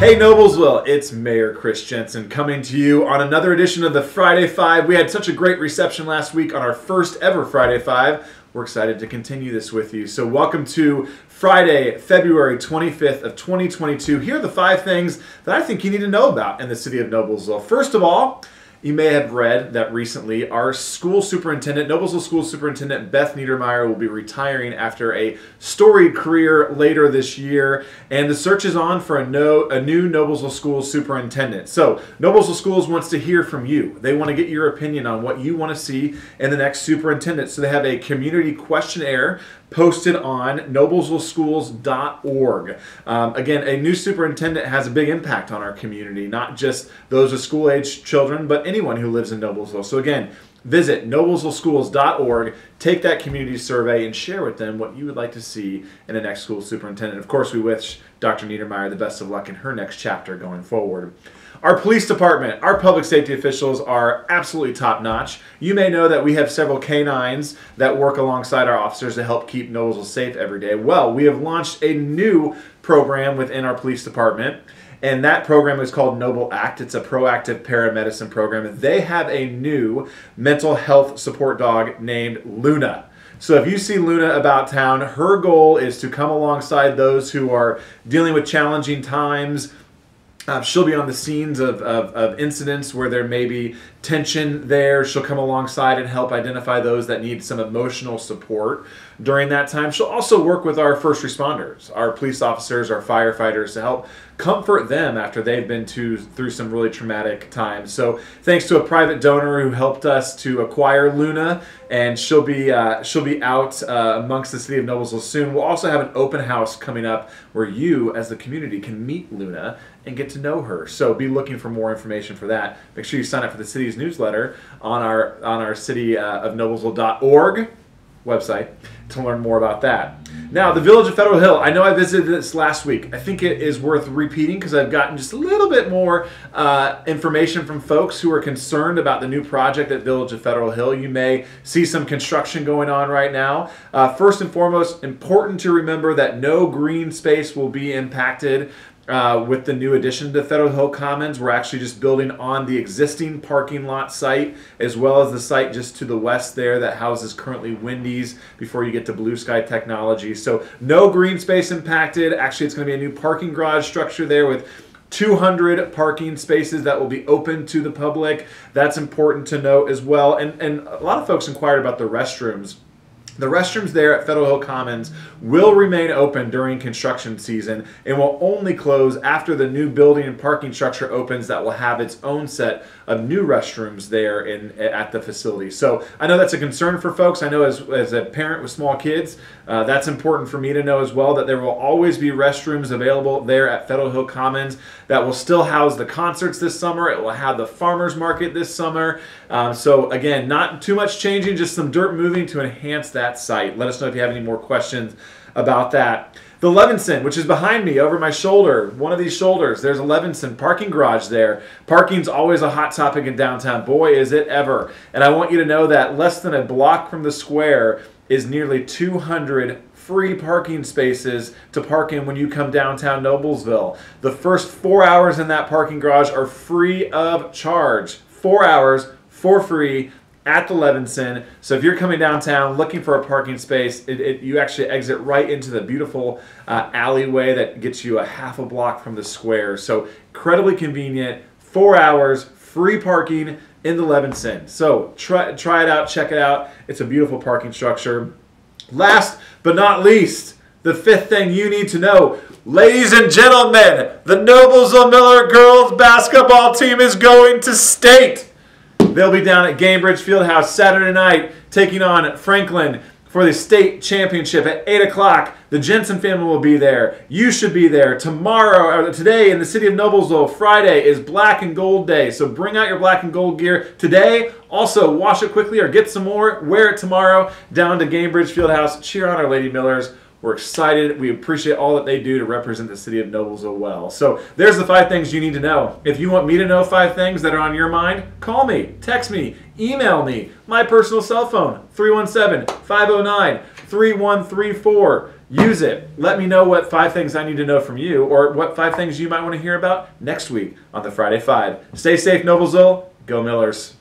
Hey Noblesville, it's Mayor Chris Jensen coming to you on another edition of the Friday Five. We had such a great reception last week on our first ever Friday Five. We're excited to continue this with you. So welcome to Friday, February 25th of 2022. Here are the five things that I think you need to know about in the city of Noblesville. First of all, you may have read that recently our school superintendent, Noblesville School Superintendent Beth Niedermeyer, will be retiring after a storied career later this year, and the search is on for a, no, a new Noblesville School Superintendent. So, Noblesville Schools wants to hear from you. They want to get your opinion on what you want to see in the next superintendent. So, they have a community questionnaire posted on noblesvilleschools.org. Um, again, a new superintendent has a big impact on our community, not just those with school age children, but anyone who lives in Noblesville. So, again, visit noblesvilleschools.org, take that community survey, and share with them what you would like to see in the next school superintendent. Of course, we wish Dr. Niedermeyer the best of luck in her next chapter going forward. Our police department, our public safety officials are absolutely top notch. You may know that we have several canines that work alongside our officers to help keep Noblesville safe every day. Well, we have launched a new program within our police department. And that program is called Noble Act. It's a proactive paramedicine program. They have a new mental health support dog named Luna. So if you see Luna about town, her goal is to come alongside those who are dealing with challenging times, uh, she'll be on the scenes of, of, of, incidents where there may be tension there. She'll come alongside and help identify those that need some emotional support during that time. She'll also work with our first responders, our police officers, our firefighters to help comfort them after they've been to, through some really traumatic times. So, thanks to a private donor who helped us to acquire Luna, and she'll be uh, she'll be out uh, amongst the city of Noblesville soon. We'll also have an open house coming up where you, as the community, can meet Luna and get to know her. So, be looking for more information for that. Make sure you sign up for the city's newsletter on our on our city uh, of website to learn more about that. Now, the Village of Federal Hill. I know I visited this last week. I think it is worth repeating because I've gotten just a little bit more uh, information from folks who are concerned about the new project at Village of Federal Hill. You may see some construction going on right now. Uh, first and foremost, important to remember that no green space will be impacted uh, with the new addition to Federal Hill Commons, we're actually just building on the existing parking lot site as well as the site just to the west there that houses currently Wendy's before you get to Blue Sky Technology. So no green space impacted. Actually, it's going to be a new parking garage structure there with 200 parking spaces that will be open to the public. That's important to note as well. And, and a lot of folks inquired about the restrooms. The restrooms there at Federal Hill Commons will remain open during construction season and will only close after the new building and parking structure opens that will have its own set of new restrooms there in at the facility. So I know that's a concern for folks. I know as, as a parent with small kids, uh, that's important for me to know as well that there will always be restrooms available there at Federal Hill Commons that will still house the concerts this summer. It will have the farmers market this summer. Um, so again, not too much changing, just some dirt moving to enhance that site. Let us know if you have any more questions about that. The Levinson, which is behind me over my shoulder, one of these shoulders, there's a Levinson parking garage there. Parking's always a hot topic in downtown. Boy, is it ever. And I want you to know that less than a block from the square is nearly 200 free parking spaces to park in when you come downtown Noblesville. The first four hours in that parking garage are free of charge. Four hours for free at the Levinson. So if you're coming downtown looking for a parking space, it, it, you actually exit right into the beautiful uh, alleyway that gets you a half a block from the square. So incredibly convenient. Four hours, free parking in the Levinson. So try, try it out, check it out. It's a beautiful parking structure. Last but not least, the fifth thing you need to know. Ladies and gentlemen, the Noblesville Miller girls basketball team is going to state. They'll be down at Gainbridge Fieldhouse Saturday night taking on Franklin for the state championship at 8 o'clock. The Jensen family will be there. You should be there. Tomorrow, or today in the city of Noblesville, Friday is black and gold day. So bring out your black and gold gear today. Also, wash it quickly or get some more. Wear it tomorrow down to Gainbridge Fieldhouse. Cheer on our Lady Millers. We're excited. We appreciate all that they do to represent the city of Noblesville well. So there's the five things you need to know. If you want me to know five things that are on your mind, call me, text me, email me. My personal cell phone, 317 509 3134. Use it. Let me know what five things I need to know from you, or what five things you might want to hear about next week on the Friday Five. Stay safe, Noblesville. Go Millers.